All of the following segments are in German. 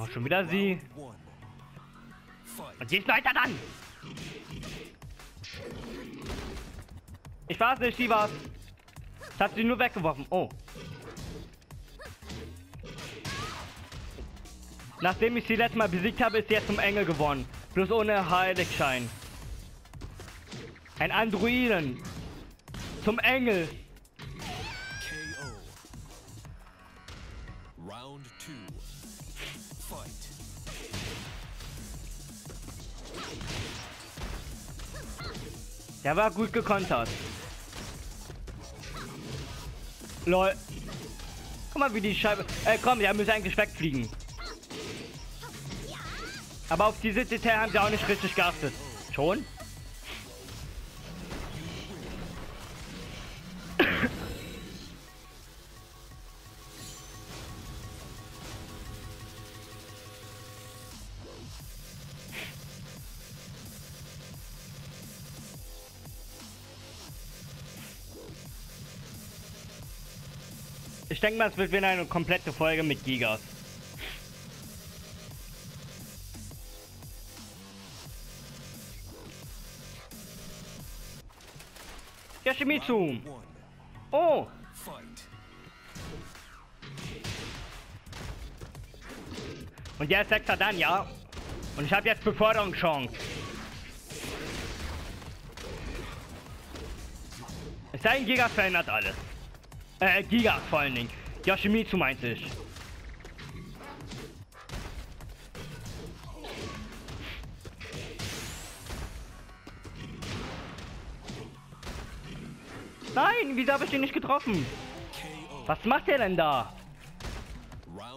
Oh, schon wieder sie. Und jetzt weiter dann! Ich weiß nicht, die war's. Das hat sie nur weggeworfen. Oh. Nachdem ich sie letztes Mal besiegt habe, ist sie jetzt zum Engel geworden. Bloß ohne Heiligschein. Ein Androiden. Zum Engel. Der war gut gekontert. Lol. Guck mal, wie die Scheibe... Äh, komm, der müsste eigentlich wegfliegen. Aber auf diese Detail haben sie auch nicht richtig geachtet. Schon? Ich denke mal, es wird wieder eine komplette Folge mit Gigas. Yoshimitsu! Oh! Und der ist Sechster dann, ja? Und ich habe jetzt Beförderungschance. Es sei denn, Gigas verändert alles. Äh, Gigas vor allen Dingen. Yoshimitsu meinte ich. Nein, wieso habe ich den nicht getroffen? Was macht der denn da?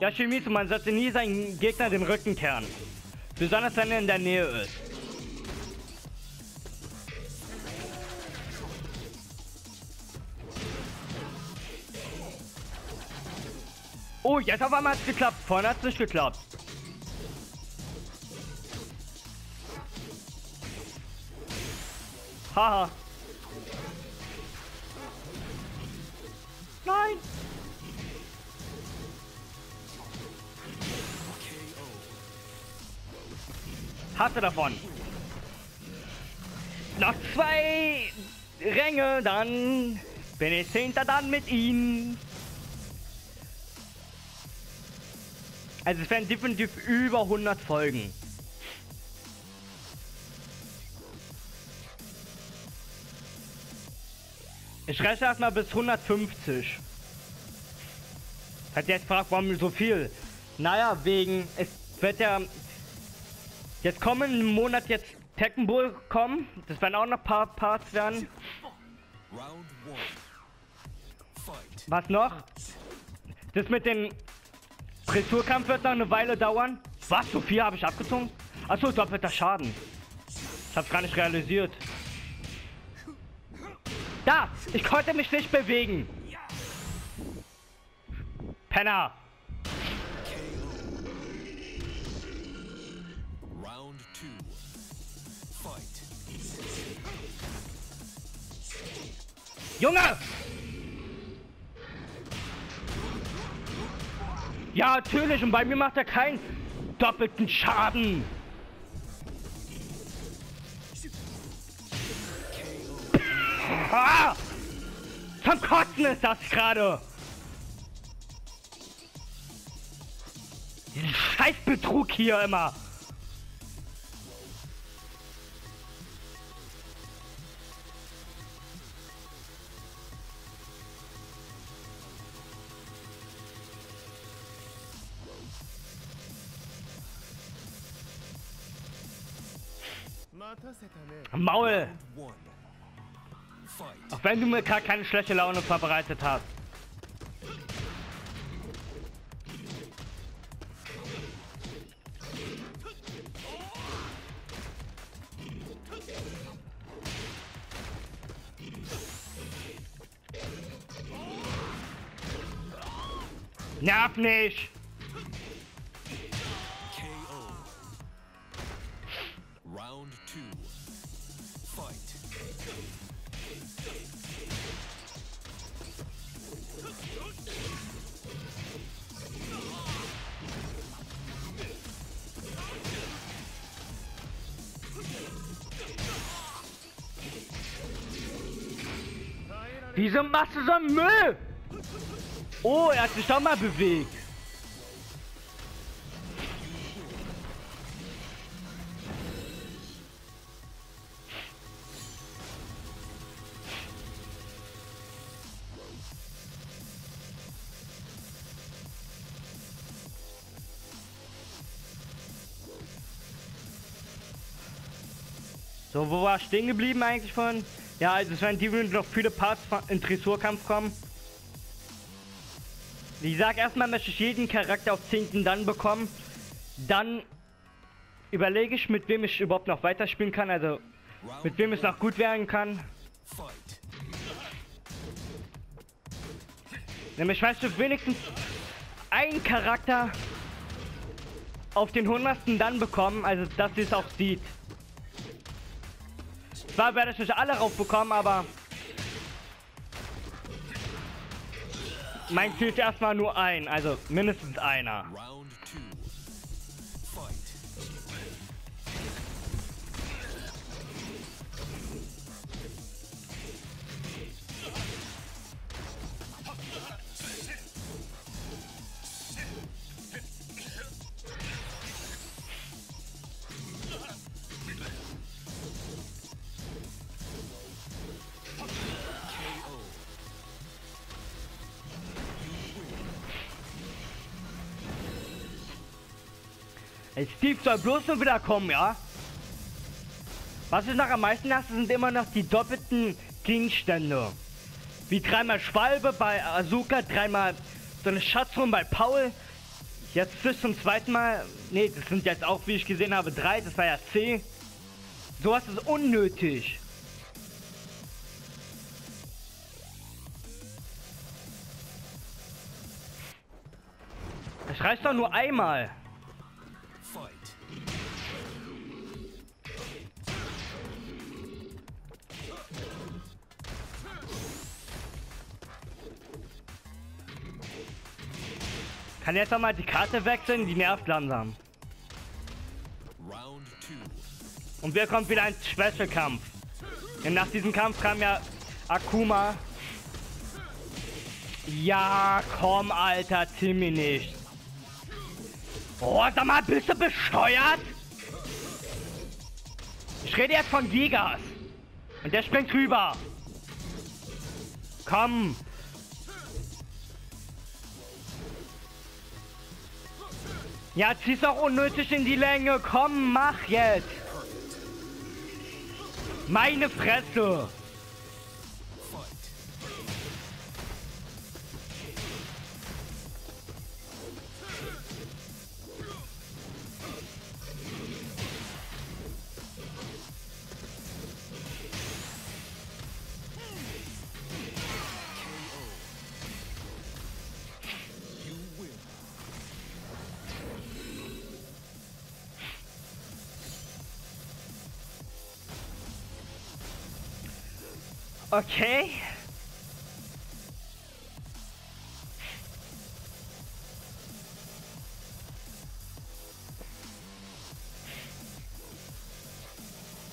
Yoshimitsu, man sollte nie seinen Gegner den Rücken kehren. Besonders wenn er in der Nähe ist. Oh, jetzt auf einmal hat's geklappt. Vorne hat's nicht geklappt. Haha. Nein. Hatte davon. Noch zwei Ränge, dann bin ich hinter dann mit ihm. Also es werden definitiv über 100 Folgen. Ich rechne erstmal bis 150. Hat jetzt gefragt, warum so viel? Naja, wegen, es wird ja Jetzt kommen im Monat jetzt Tekken Bull kommen. Das werden auch noch ein paar Parts werden. Was noch? Das mit dem Dressurkampf wird noch eine Weile dauern. Was? So viel habe ich abgezogen? Achso, doppelter Schaden. Ich hab's gar nicht realisiert. Da! Ich konnte mich nicht bewegen. Penner! Round two. Fight. Junge! Ja, natürlich. Und bei mir macht er keinen doppelten Schaden. Ah! Zum Kotzen ist das gerade. Diesen Scheißbetrug hier immer. Maul. Auch wenn du mir gerade keine schlechte Laune verbreitet hast. Nerv nicht! Round two. Fight. Diese Masse soll Müll! Oh, er hat sich doch mal bewegt. So, wo war ich stehen geblieben eigentlich von? Ja, also es werden definitiv noch viele Parts in Dressurkampf kommen. Wie gesagt, erstmal möchte ich jeden Charakter auf 10. dann bekommen. Dann überlege ich, mit wem ich überhaupt noch weiterspielen kann, also mit wem es noch gut werden kann. Nämlich weißt du wenigstens einen Charakter auf den 100. dann bekommen, also dass sie es auch sieht. Zwar werde ich nicht alle raufbekommen, aber mein Ziel ist erstmal nur ein, also mindestens einer. Steve soll bloß nur wieder kommen, ja? Was ich noch am meisten hasse, sind immer noch die doppelten Gegenstände. Wie dreimal Schwalbe bei Azuka, dreimal so eine Schatzung bei Paul. Jetzt bis zum zweiten Mal. Ne, das sind jetzt auch, wie ich gesehen habe, drei. Das war ja C. Sowas ist unnötig. Das reicht doch nur einmal. Kann jetzt mal die Karte wechseln? Die nervt langsam. Round two. Und wir kommt wieder ein Special-Kampf. Denn nach diesem Kampf kam ja Akuma. Ja, komm, Alter, Timmy nicht. Oh, sag mal, bist du bescheuert? Ich rede jetzt von Gigas. Und der springt rüber. Komm. Ja, zieh's auch unnötig in die Länge. Komm, mach jetzt. Meine Fresse. Okay.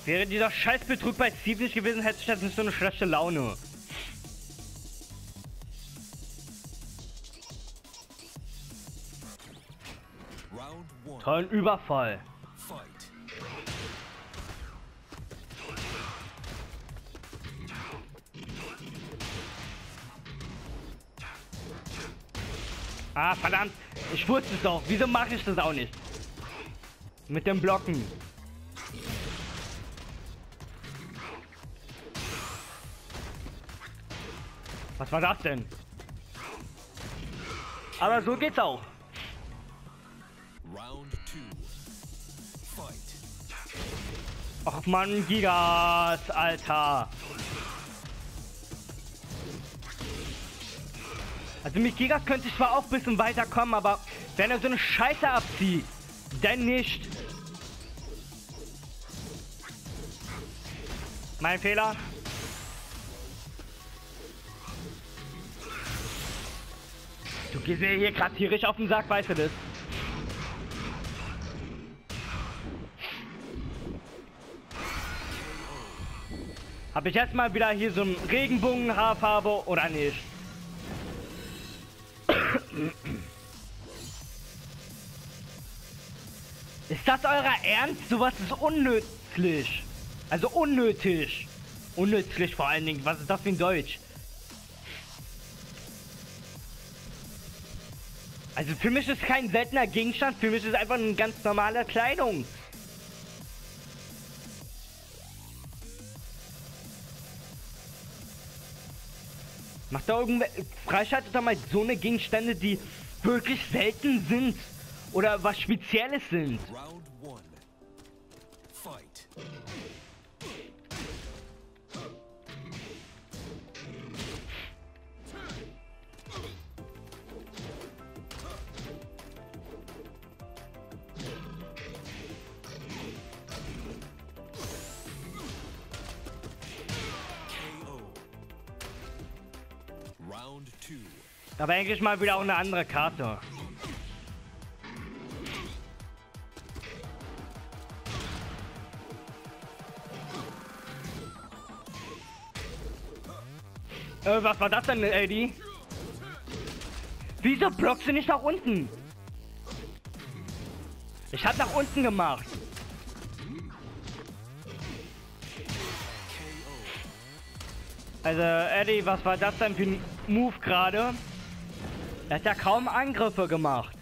Wäre dieser Scheißbetrug bei nicht gewesen, hätte ich jetzt nicht so eine schlechte Laune. Tollen Überfall. Ah, verdammt. Ich wusste es doch. Wieso mache ich das auch nicht? Mit dem Blocken. Was war das denn? Aber so geht's auch. Round two. Fight. Ach man, Gigas, Alter. Also mit Gigas könnte ich zwar auch ein bisschen weiterkommen, aber wenn er so eine Scheiße abzieht, dann nicht. Mein Fehler. Du gehst mir hier gerade tierisch auf den Sack, weißt du das? Habe ich jetzt mal wieder hier so ein Regenbogen-Haarfarbe oder nicht? Ist das euer Ernst? Sowas ist unnützlich. Also unnötig. Unnützlich vor allen Dingen. Was ist das für ein Deutsch? Also für mich ist kein seltener Gegenstand, für mich ist einfach eine ganz normale Kleidung. Macht da irgendwelche, freischaltet da mal so eine Gegenstände, die wirklich selten sind. Oder was Spezielles sind. Round one. Fight. KO. Round two. Aber eigentlich mal wieder auch eine andere Karte. Äh, was war das denn, Eddie? Wieso blockst du nicht nach unten? Ich hab nach unten gemacht. Also, Eddie, was war das denn für ein Move gerade? Er hat ja kaum Angriffe gemacht.